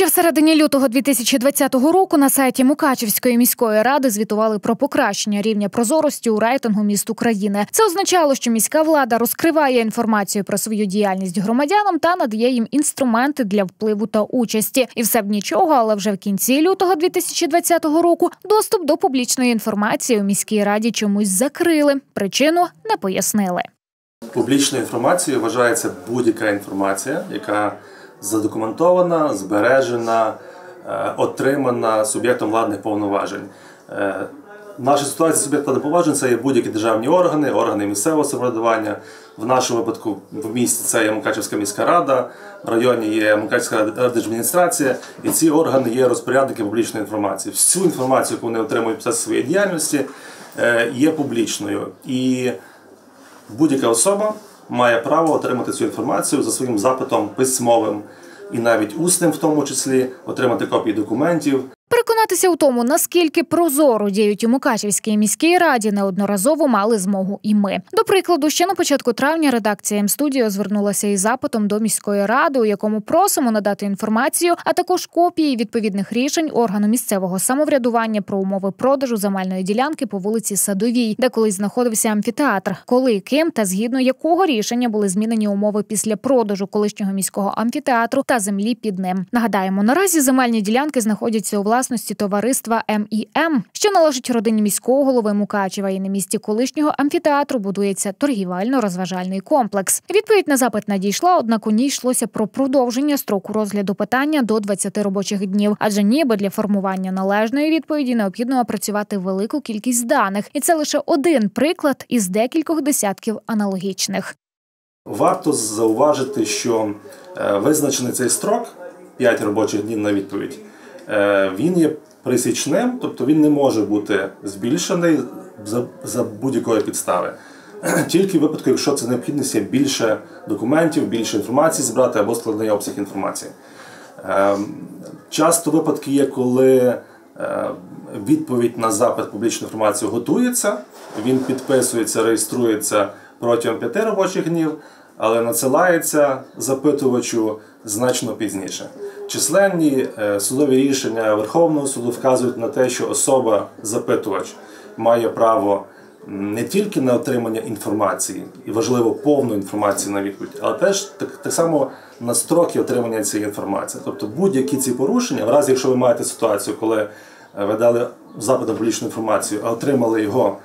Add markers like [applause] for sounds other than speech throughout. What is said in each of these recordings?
Ще в середині лютого 2020 року на сайті Мукачівської міської ради звітували про покращення рівня прозорості у рейтингу міст України. Це означало, що міська влада розкриває інформацію про свою діяльність громадянам та надає їм інструменти для впливу та участі. І все б нічого, але вже в кінці лютого 2020 року доступ до публічної інформації у міській раді чомусь закрили. Причину не пояснили. Публічною інформацією вважається будь-яка інформація, яка задокументована, збережена, е, отримана суб'єктом владних повноважень. Е, Наша ситуація суб'єкт владних повноважень це є будь-які державні органи, органи місцевого самоврядування. В нашому випадку в місті це є Мукачевська міська рада, в районі є Мукачевська держадміністрація, і ці органи є розпорядники публічної інформації. Всю інформацію, яку вони отримують час своєї діяльності, е, є публічною. І будь-яка особа має право отримати цю інформацію за своїм запитом письмовим і навіть усним, в тому числі, отримати копії документів. Переконатися у тому, наскільки прозоро діють у Мукачівській міській раді, неодноразово мали змогу і ми. До прикладу, ще на початку травня редакція М-студіо звернулася із запитом до міської ради, у якому просимо надати інформацію, а також копії відповідних рішень органу місцевого самоврядування про умови продажу земельної ділянки по вулиці Садовій, де колись знаходився амфітеатр, коли ким та згідно якого рішення були змінені умови після продажу колишнього міського амфітеатру та землі під ним. Нагадаємо, наразі земельні ділянки знаходяться у власності товариства МІМ, що належить родині міського голови Мукачева. І на місці колишнього амфітеатру будується торгівельно-розважальний комплекс. Відповідь на запит надійшла, однак у ній йшлося про продовження строку розгляду питання до 20 робочих днів. Адже ніби для формування належної відповіді необхідно опрацювати велику кількість даних, і це лише один приклад із декількох десятків аналогічних. Варто зауважити, що е, визначений цей строк 5 робочих днів на відповідь. е, Він є присічним, тобто він не може бути збільшений за, за будь-якої підстави. [clears throat] Тільки в випадку, якщо це необхідність є більше документів, більше інформації зібрати або складний обсяг інформації. Е, Часто випадки є, коли е, відповідь на запит публічної інформації готується, він підписується, реєструється протягом п'яти робочих днів, але надсилається запитувачу значно пізніше. Численні е, судові рішення Верховного суду вказують на те, що особа запитувач має право не тільки на отримання інформації, і важливо повну інформацію на відповідь, але теж так, так само на строки отримання цієї інформації. Тобто будь-які ці порушення, в разі якщо ви маєте ситуацію, коли е, ви дали запит на публічну інформацію, а отримали його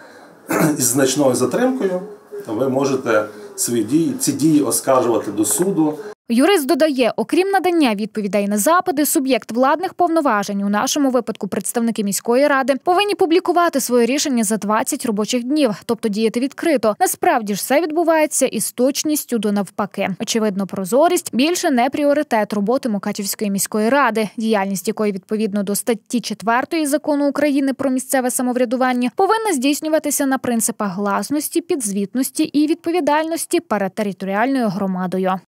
[clears throat] із значною затримкою, то ви можете свої дії, ці дії оскаржувати до суду. Юрист додає, окрім надання відповідей на запити, суб'єкт владних повноважень, у нашому випадку представники міської ради, повинні публікувати своє рішення за 20 робочих днів, тобто діяти відкрито. Насправді ж все відбувається із точністю до навпаки. Очевидно, прозорість більше не пріоритет роботи Мукачівської міської ради, діяльність якої відповідно до статті 4 закону України про місцеве самоврядування повинна здійснюватися на принципах гласності, підзвітності і відповідальності перед територіальною громадою.